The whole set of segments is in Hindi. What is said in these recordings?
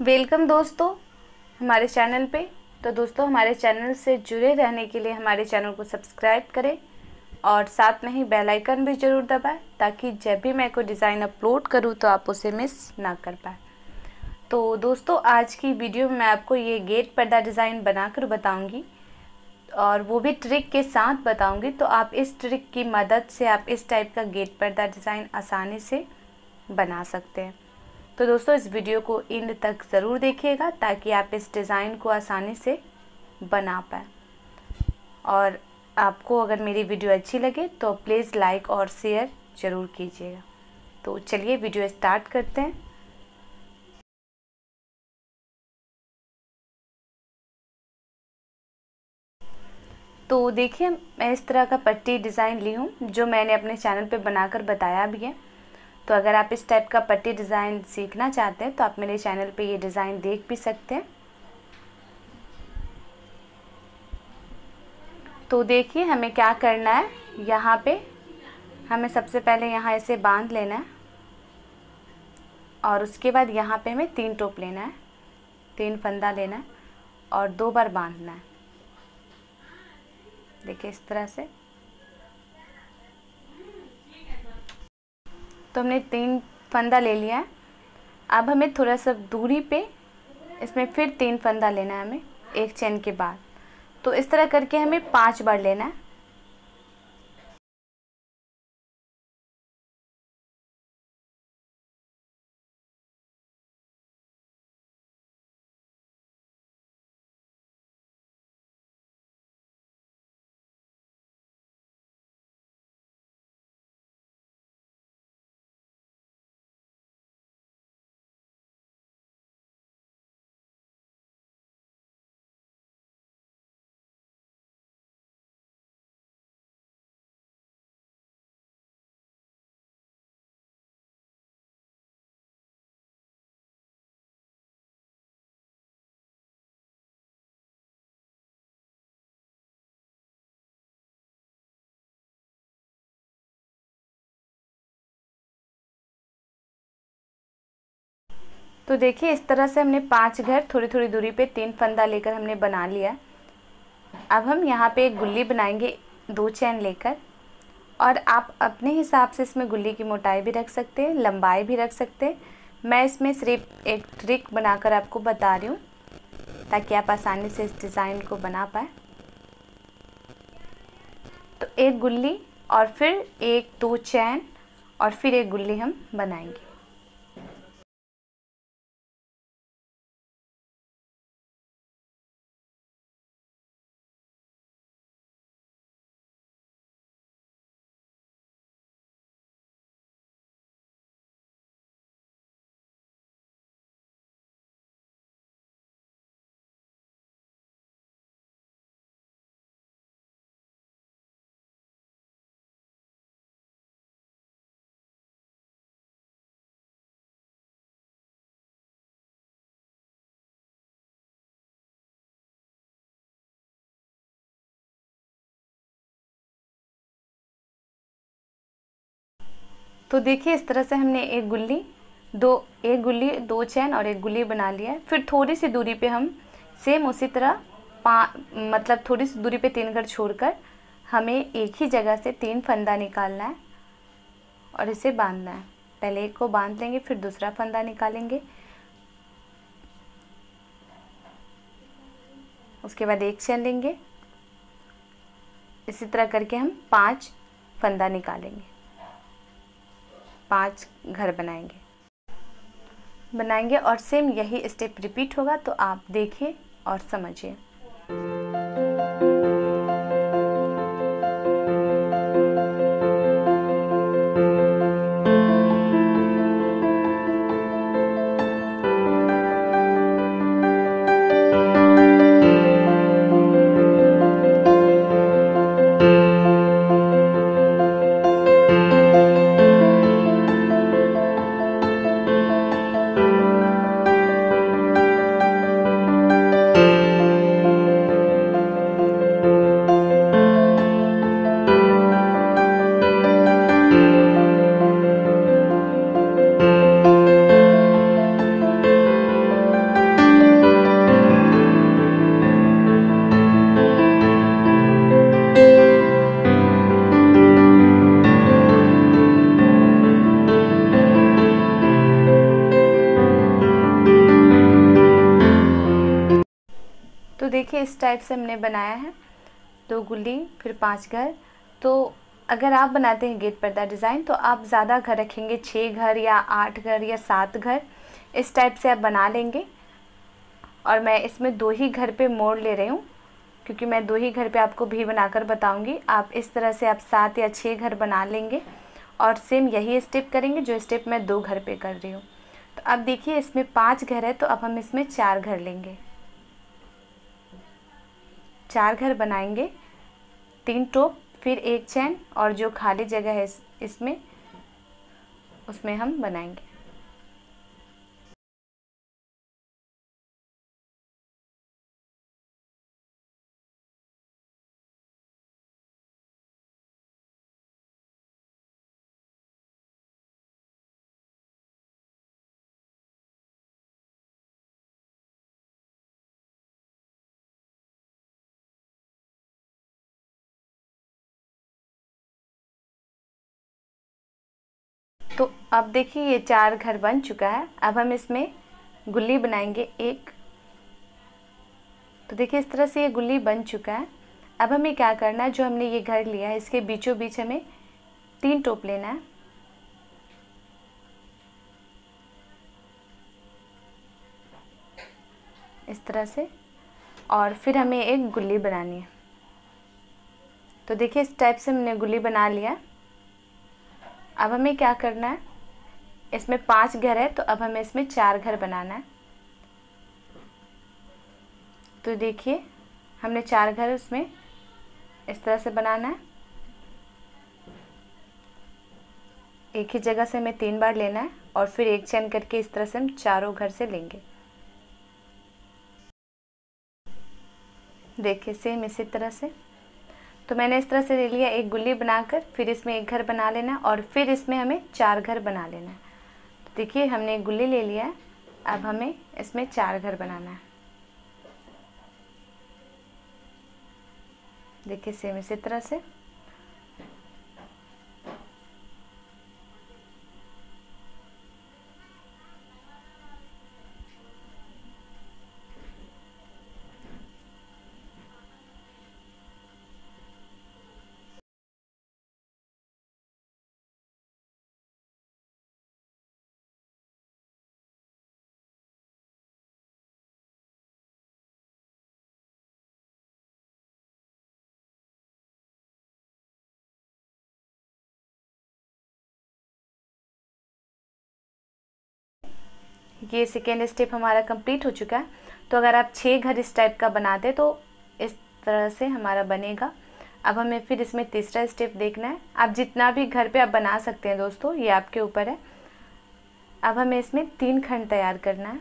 वेलकम दोस्तों हमारे चैनल पे। तो दोस्तों, हमारे चैनल से जुड़े रहने के लिए हमारे चैनल को सब्सक्राइब करें और साथ में ही बेल आइकन भी ज़रूर दबाएँ ताकि जब भी मैं कोई डिज़ाइन अपलोड करूँ तो आप उसे मिस ना कर पाए। तो दोस्तों, आज की वीडियो में मैं आपको ये गेट पर्दा डिज़ाइन बनाकर बताऊँगी और वो भी ट्रिक के साथ बताऊँगी। तो आप इस ट्रिक की मदद से आप इस टाइप का गेट पर्दा डिज़ाइन आसानी से बना सकते हैं। तो दोस्तों, इस वीडियो को इन तक ज़रूर देखिएगा ताकि आप इस डिज़ाइन को आसानी से बना पाए। और आपको अगर मेरी वीडियो अच्छी लगे तो प्लीज़ लाइक और शेयर ज़रूर कीजिएगा। तो चलिए वीडियो स्टार्ट करते हैं। तो देखिए, मैं इस तरह का पट्टी डिज़ाइन ली हूँ, जो मैंने अपने चैनल पे बनाकर बताया भी है। तो अगर आप इस टाइप का पट्टी डिज़ाइन सीखना चाहते हैं तो आप मेरे चैनल पे ये डिज़ाइन देख भी सकते हैं। तो देखिए हमें क्या करना है, यहाँ पे हमें सबसे पहले यहाँ ऐसे बाँध लेना है, और उसके बाद यहाँ पे हमें तीन टोप लेना है, तीन फंदा लेना है, और दो बार बांधना है। देखिए इस तरह से। तो हमने तीन फंदा ले लिया है। अब हमें थोड़ा सा दूरी पे, इसमें फिर तीन फंदा लेना है हमें, एक चैन के बाद। तो इस तरह करके हमें पाँच बार लेना है। तो देखिए, इस तरह से हमने पाँच घर थोड़ी थोड़ी दूरी पे तीन फंदा लेकर हमने बना लिया। अब हम यहाँ पे एक गुल्ली बनाएँगे, दो चैन लेकर। और आप अपने हिसाब से इसमें गुल्ली की मोटाई भी रख सकते हैं, लंबाई भी रख सकते हैं। मैं इसमें सिर्फ़ एक ट्रिक बनाकर आपको बता रही हूँ, ताकि आप आसानी से इस डिज़ाइन को बना पाए। तो एक गुल्ली और फिर एक, दो चैन और फिर एक गुल्ली हम बनाएँगे। तो देखिए, इस तरह से हमने एक गुल्ली, दो, एक गुल्ली, दो चैन और एक गुल्ली बना लिया फिर थोड़ी सी दूरी पे हम सेम उसी तरह पा मतलब थोड़ी सी दूरी पे तीन घर छोड़कर हमें एक ही जगह से तीन फंदा निकालना है और इसे बांधना है। पहले एक को बाँध लेंगे, फिर दूसरा फंदा निकालेंगे। उसके बाद एक चैन लेंगे। इसी तरह करके हम पाँच फंदा निकालेंगे। पाँच घर बनाएँगे। बनाएँगे और सेम यही स्टेप रिपीट होगा तो आप देखिए और समझिए। इस टाइप से हमने बनाया है। दो गुल्ली, फिर पाँच घर। तो अगर आप बनाते हैं गेट पर्दा डिज़ाइन तो आप ज़्यादा घर रखेंगे छः घर या आठ घर या सात घर। इस टाइप से आप बना लेंगे। और मैं इसमें दो ही घर पे मोड़ ले रही हूँ, क्योंकि मैं दो ही घर पे आपको भी बनाकर बताऊँगी। आप इस तरह से आप सात या छः घर बना लेंगे और सेम यही स्टेप करेंगे जो स्टेप मैं दो घर पे कर रही हूँ। तो अब देखिए, इसमें पाँच घर है तो अब हम इसमें चार घर लेंगे। चार घर बनाएँगे, तीन टोप, फिर एक चैन और जो खाली जगह है इसमें, उसमें हम बनाएँगे। तो अब देखिए ये चार घर बन चुका है। अब हम इसमें गुल्ली बनाएँगे एक। तो देखिए इस तरह से ये गुल्ली बन चुका है। अब हमें क्या करना है? जो हमने ये घर लिया है, इसके बीचों बीच हमें तीन टोप लेना है। इस तरह से। और फिर हमें एक गुल्ली बनानी है। तो देखिए इस टाइप से हमने गुल्ली बना लिया। अब हमें क्या करना है? इसमें पाँच घर है तो अब हमें इसमें चार घर बनाना है। तो देखिए, हमने चार घर उसमें इस तरह से बनाना है। एक ही जगह से हमें तीन बार लेना है, और फिर एक चैन करके इस तरह से हम चारों घर से लेंगे। देखिए सेम इसी तरह से। तो मैंने इस तरह से ले लिया, एक गुल्ली बनाकर, फिर इसमें एक घर बना लेना और फिर इसमें हमें चार घर बना लेना। है तो देखिए, हमने एक गुल्ली ले लिया है अब हमें इसमें चार घर बनाना है। देखिए सेम इसी तरह से। ये सेकेंड स्टेप हमारा कंप्लीट हो चुका है। तो अगर आप छः घर इस टाइप का बना बनाते तो इस तरह से हमारा बनेगा। अब हमें फिर इसमें तीसरा स्टेप देखना है। आप जितना भी घर पे आप बना सकते हैं दोस्तों, ये आपके ऊपर है। अब हमें इसमें तीन खंड तैयार करना है।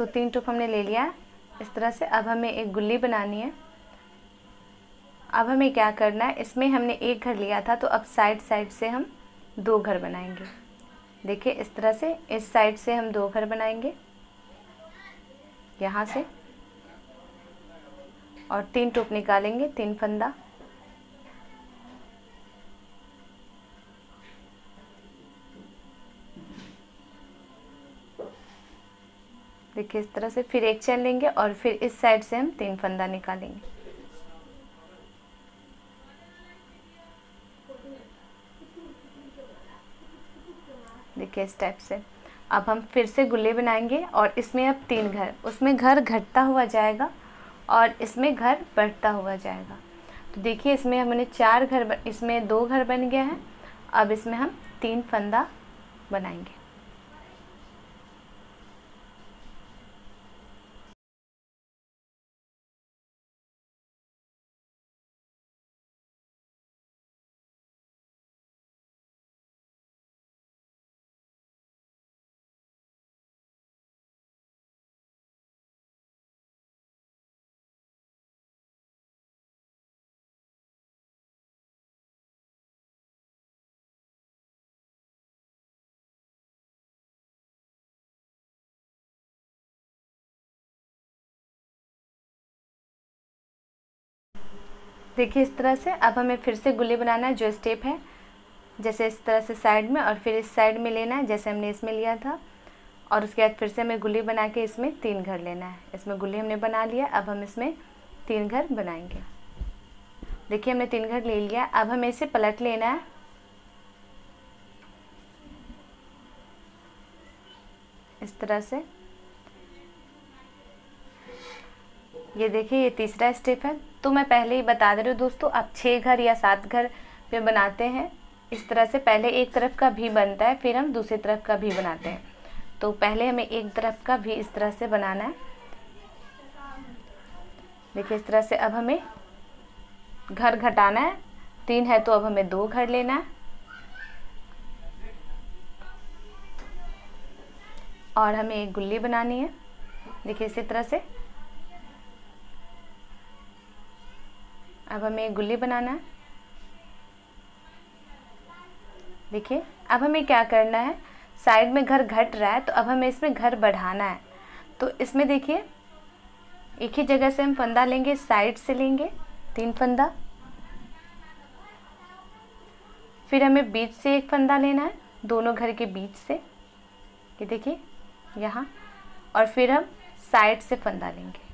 तो तीन टोप हमने ले लिया इस तरह से। अब हमें एक गुल्ली बनानी है। अब हमें क्या करना है? इसमें हमने एक घर लिया था तो अब साइड साइड से हम दो घर बनाएँगे। देखिए, इस तरह से इस साइड से हम दो घर बनाएँगे। यहाँ से। और तीन टोप निकालेंगे, तीन फंदा। देखिए इस तरह से फिर एक चैन लेंगे और फिर इस साइड से हम तीन फंदा निकालेंगे। देखिए इस टाइप से। अब हम फिर से गुल्ले बनाएँगे और इसमें अब तीन घर, उसमें घर घटता हुआ जाएगा और इसमें घर बढ़ता हुआ जाएगा। तो देखिए इसमें हमने चार घर इसमें दो घर बन गया है। अब इसमें हम तीन फंदा बनाएँगे। देखिए, इस तरह से अब हमें फिर से गुल्ली बनाना है, जो स्टेप है। जैसे इस तरह से साइड में और फिर इस साइड में लेना है, जैसे हमने इसमें लिया था। और उसके बाद फिर से हमें गुल्ली बना के इसमें तीन घर लेना है। इसमें गुल्ली हमने बना लिया, अब हम इसमें तीन घर बनाएँगे। देखिए, हमने तीन घर ले लिया। अब हमें इसे पलट लेना है। इस तरह से। ये देखिए, ये तीसरा स्टेप है। तो मैं पहले ही बता दे रही हूँ दोस्तों, आप छः घर या सात घर पे बनाते हैं। इस तरह से पहले एक तरफ़ का भी बनता है, फिर हम दूसरी तरफ़ का भी बनाते हैं। तो पहले हमें एक तरफ़ का भी इस तरह से बनाना है। देखिए, इस तरह से अब हमें घर घटाना है। तीन है तो अब हमें दो घर लेना है। और हमें एक गुल्ली बनानी है। देखिए, इसी तरह से अब हमें गुल्ली बनाना है। देखिए, अब हमें क्या करना है? साइड में घर घट रहा है तो अब हमें इसमें घर बढ़ाना है। तो इसमें देखिए, एक ही जगह से हम फंदा लेंगे, साइड से लेंगे, तीन फंदा। फिर हमें बीच से एक फंदा लेना है, दोनों घर के बीच से। ये देखिए, यहाँ। और फिर हम साइड से फंदा लेंगे।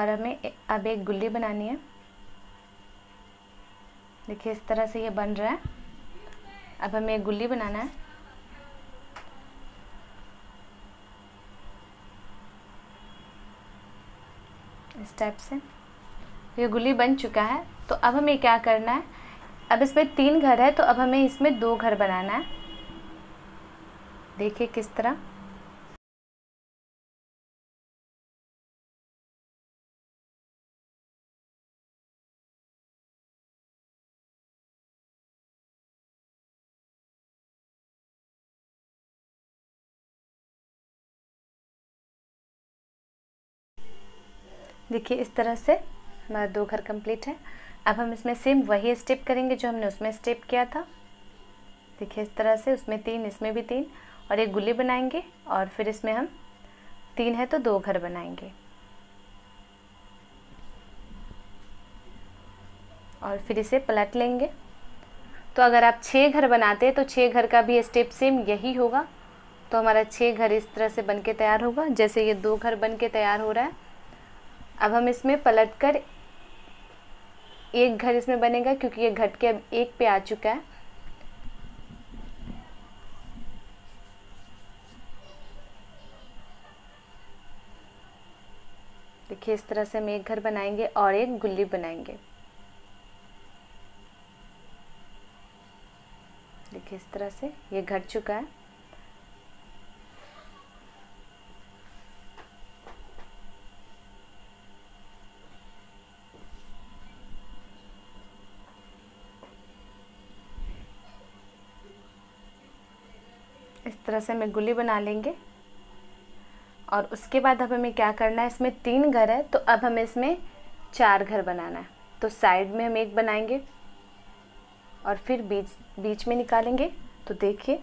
और हमें अब एक गुल्ली बनानी है। देखिए, इस तरह से ये बन रहा है। अब हमें एक गुल्ली बनाना है। इस टाइप से। ये गुल्ली बन चुका है। तो अब हमें क्या करना है? अब इसमें तीन घर है तो अब हमें इसमें दो घर बनाना है। देखिए किस तरह। देखिए, इस तरह से हमारा दो घर कंप्लीट है। अब हम इसमें सेम वही स्टेप करेंगे जो हमने उसमें स्टेप किया था। देखिए, इस तरह से उसमें तीन, इसमें भी तीन और एक गुल्ली बनाएँगे और फिर इसमें हम तीन है तो दो घर बनाएँगे। और फिर इसे पलट लेंगे। तो अगर आप छः घर बनाते हैं तो छः घर का भी स्टेप सेम यही होगा। तो हमारा छः घर इस तरह से बन के तैयार होगा। जैसे ये दो घर बन के तैयार हो रहा है अब हम इसमें पलट कर एक घर इसमें बनेगा, क्योंकि ये घट के अब एक पे आ चुका है। देखिए, इस तरह से हम एक घर बनाएँगे और एक गुल्ली बनाएँगे। देखिए, इस तरह से ये घट चुका है। इस तरह से हमें गुली बना लेंगे। और उसके बाद अब हमें क्या करना है? इसमें तीन घर है तो अब हमें इसमें चार घर बनाना है। तो साइड में हम एक बनाएँगे और फिर बीच बीच में निकालेंगे। तो देखिए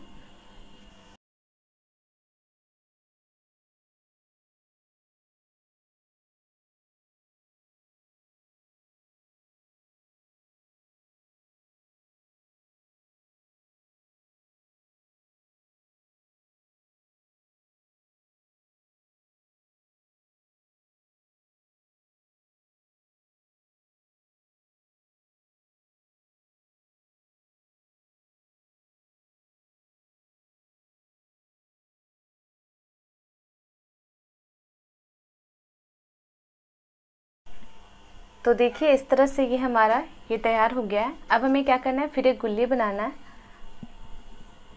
तो देखिए, इस तरह से ये हमारा, ये तैयार हो गया है। अब हमें क्या करना है? फिर एक गुल्ली बनाना है।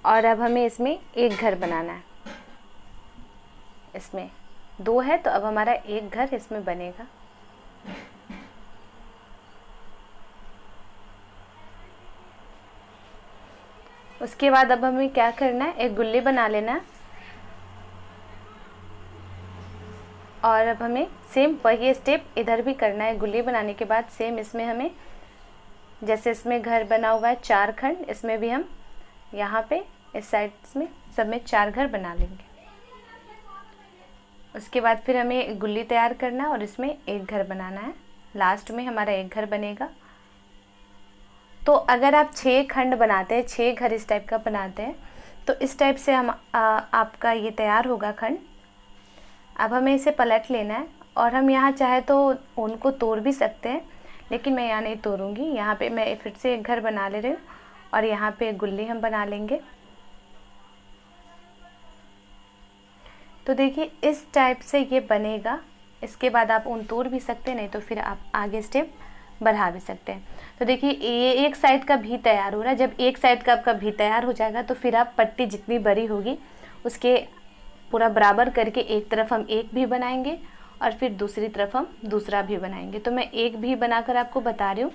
और अब हमें इसमें एक घर बनाना है। इसमें दो है तो अब हमारा एक घर इसमें बनेगा। उसके बाद अब हमें क्या करना है? एक गुल्ली बना लेना है। और अब हमें सेम वही स्टेप इधर भी करना है। गुल्ली बनाने के बाद सेम इसमें हमें जैसे इसमें घर बना हुआ है चार खंड इसमें भी हम यहाँ पे इस साइड में सब में चार घर बना लेंगे। उसके बाद फिर हमें गुल्ली तैयार करना है और इसमें एक घर बनाना है। लास्ट में हमारा एक घर बनेगा। तो अगर आप छः खंड बनाते हैं छः घर इस टाइप का बनाते हैं तो इस टाइप से हम आ, आपका ये तैयार होगा खंड। अब हमें इसे पलट लेना है और हम यहाँ चाहे तो उनको तोड़ भी सकते हैं, लेकिन मैं यहाँ नहीं तोड़ूँगी। यहाँ पे मैं फिर से एक घर बना ले रही हूँ और यहाँ पे गुल्ली हम बना लेंगे। तो देखिए, इस टाइप से ये बनेगा। इसके बाद आप उन तोड़ भी सकते हैं, नहीं तो फिर आप आगे स्टेप बढ़ा भी सकते हैं। तो देखिए, ये एक साइड का भी तैयार हो रहा है। जब एक साइड का आपका भी तैयार हो जाएगा तो फिर आप पट्टी जितनी बड़ी होगी, उसके पूरा बराबर करके एक तरफ़ हम एक भी बनाएँगे और फिर दूसरी तरफ़ हम दूसरा भी बनाएँगे। तो मैं एक भी बनाकर आपको बता रही हूँ।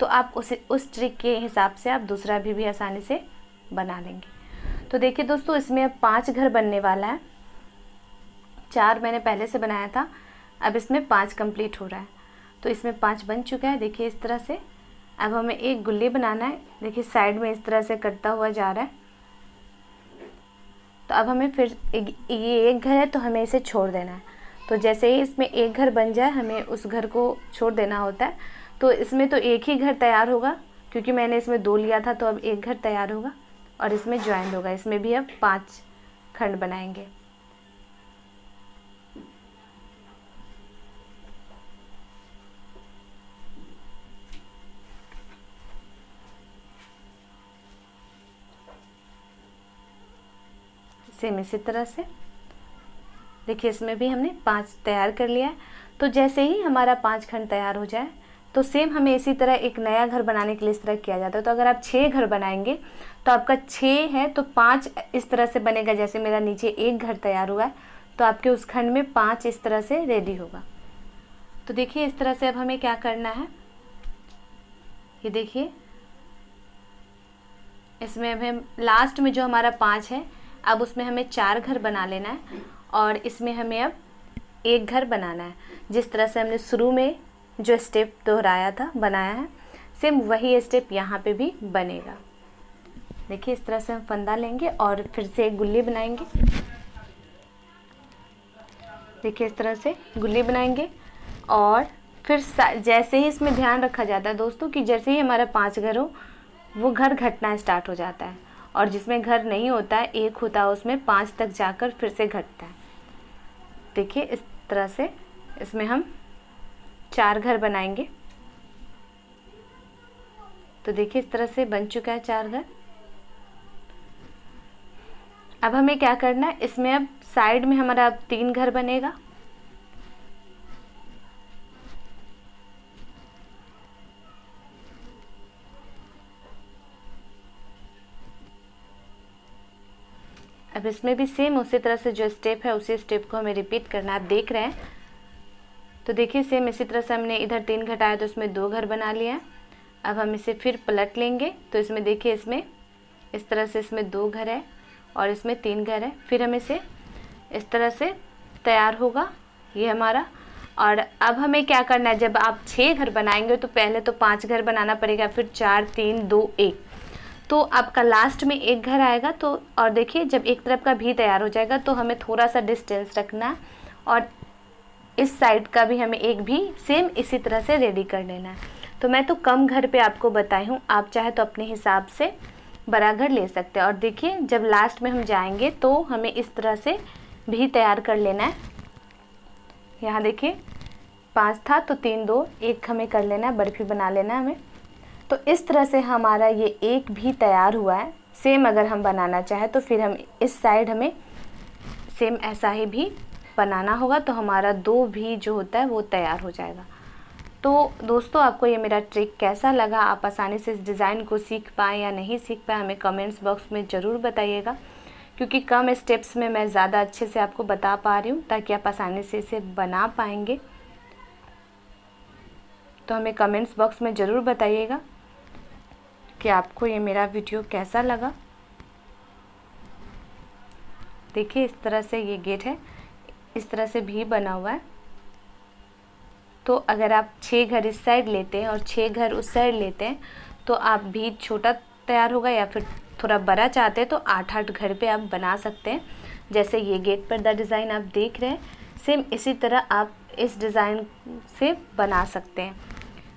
तो आप उसे, उस ट्रिक के हिसाब से आप दूसरा भी भी आसानी से बना लेंगे। तो देखिए दोस्तों, इसमें अब पाँच घर बनने वाला है। चार मैंने पहले से बनाया था, अब इसमें पाँच कंप्लीट हो रहा है। तो इसमें पाँच बन चुका है। देखिए इस तरह से। अब हमें एक गुल्ली बनाना है। देखिए साइड में इस तरह से कटता हुआ जा रहा है। तो अब हमें फिर ये एक घर है तो हमें इसे छोड़ देना है। तो जैसे ही इसमें एक घर बन जाए, हमें उस घर को छोड़ देना होता है। तो इसमें तो एक ही घर तैयार होगा, क्योंकि मैंने इसमें दो लिया था तो अब एक घर तैयार होगा और इसमें ज्वाइन होगा। इसमें भी अब पाँच खंड बनाएँगे। सेम इसी तरह से। देखिए, इसमें भी हमने पाँच तैयार कर लिया है। तो जैसे ही हमारा पाँच खंड तैयार हो जाए तो सेम हमें इसी तरह एक नया घर बनाने के लिए इस तरह किया जाता है। तो अगर आप छः घर बनाएँगे तो आपका छः है तो पाँच इस तरह से बनेगा। जैसे मेरा नीचे एक घर तैयार हुआ है तो आपके उस खंड में पाँच इस तरह से रेडी होगा। तो देखिए, इस तरह से अब हमें क्या करना है? ये देखिए, इसमें हमें लास्ट में जो हमारा पाँच है अब उसमें हमें चार घर बना लेना है और इसमें हमें अब एक घर बनाना है। जिस तरह से हमने शुरू में जो स्टेप दोहराया था, बनाया है सेम वही स्टेप यहाँ पे भी बनेगा। देखिए, इस तरह से हम फंदा लेंगे और फिर से एक गुल्ली बनाएँगे। देखिए, इस तरह से गुल्ली बनाएँगे और फिर जैसे ही इसमें ध्यान रखा जाता है दोस्तों कि जैसे ही हमारा पाँच घर हो, वो घर घटना स्टार्ट हो जाता है। और जिसमें घर नहीं होता है एक होता है, उसमें पाँच तक जाकर फिर से घटता है। देखिए, इस तरह से इसमें हम चार घर बनाएँगे। तो देखिए, इस तरह से बन चुका है चार घर। अब हमें क्या करना है? इसमें अब साइड में हमारा अब तीन घर बनेगा। अब इसमें भी सेम उसी तरह से जो स्टेप है, उसी स्टेप को हमें रिपीट करना आप देख रहे हैं। तो देखिए सेम इसी तरह से हमने इधर तीन घटाया तो इसमें दो घर बना लिया अब हम इसे फिर पलट लेंगे तो इसमें देखिए, इसमें इस तरह से इसमें दो घर है और इसमें तीन घर है। फिर हम इसे इस तरह से तैयार होगा, ये हमारा। और अब हमें क्या करना है? जब आप छः घर बनाएँगे तो पहले तो पाँच घर बनाना पड़ेगा, फिर चार, तीन, दो, एक। तो आपका लास्ट में एक घर आएगा तो और देखिए, जब एक तरफ़ का भी तैयार हो जाएगा तो हमें थोड़ा सा डिस्टेंस रखना और इस साइड का भी हमें एक भी सेम इसी तरह से रेडी कर लेना है। तो मैं तो कम घर पे आपको बताई हूँ, आप चाहे तो अपने हिसाब से बड़ा घर ले सकते हैं। और देखिए, जब लास्ट में हम जाएँगे तो हमें इस तरह से भी तैयार कर लेना है। यहाँ देखिए, पाँच था तो तीन दो, एक हमें कर लेना है, बर्फ़ी बना लेना है हमें। तो इस तरह से हमारा ये एक भी तैयार हुआ है। सेम अगर हम बनाना चाहें तो फिर हम इस साइड हमें सेम ऐसा ही भी बनाना होगा तो हमारा दो भी जो होता है वो तैयार हो जाएगा। तो दोस्तों, आपको ये मेरा ट्रिक कैसा लगा? आप आसानी से इस डिज़ाइन को सीख पाएँ या नहीं सीख पाए, हमें कमेंट्स बॉक्स में ज़रूर बताइएगा, क्योंकि कम स्टेप्स में मैं ज़्यादा अच्छे से आपको बता पा रही हूँ, ताकि आप आसानी से इसे बना पाएँगे। तो हमें कमेंट्स बॉक्स में ज़रूर बताइएगा। कि आपको ये मेरा वीडियो कैसा लगा? देखिए, इस तरह से ये गेट है। इस तरह से भी बना हुआ है। तो अगर आप छः घर इस साइड लेते हैं और छः घर उस साइड लेते हैं तो आप भी छोटा तैयार होगा या फिर थोड़ा बड़ा चाहते हैं तो आठ आठ घर पे आप बना सकते हैं। जैसे ये गेट पर द डिज़ाइन आप देख रहे हैं, सेम इसी तरह आप इस डिज़ाइन से बना सकते हैं।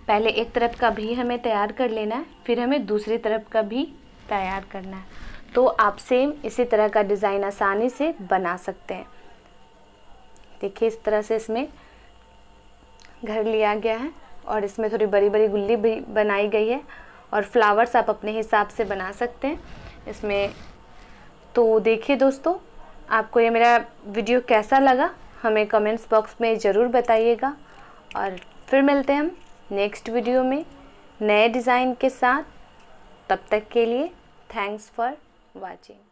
पहले एक तरफ़ का भी हमें तैयार कर लेना है, फिर हमें दूसरी तरफ़ का भी तैयार करना है। तो आप सेम इसी तरह का डिज़ाइन आसानी से बना सकते हैं। देखिए, इस तरह से इसमें घर लिया गया है और इसमें थोड़ी बड़ी बड़ी गुल्ली भी बनाई गई है और फ्लावर्स आप अपने हिसाब से बना सकते हैं। इसमें तो देखिए दोस्तों, आपको ये मेरा वीडियो कैसा लगा, हमें कमेंट्स बॉक्स में ज़रूर बताइएगा और फिर मिलते हैं हम नेक्स्ट वीडियो में नए डिज़ाइन के साथ। तब तक के लिए थैंक्स फॉर वाचिंग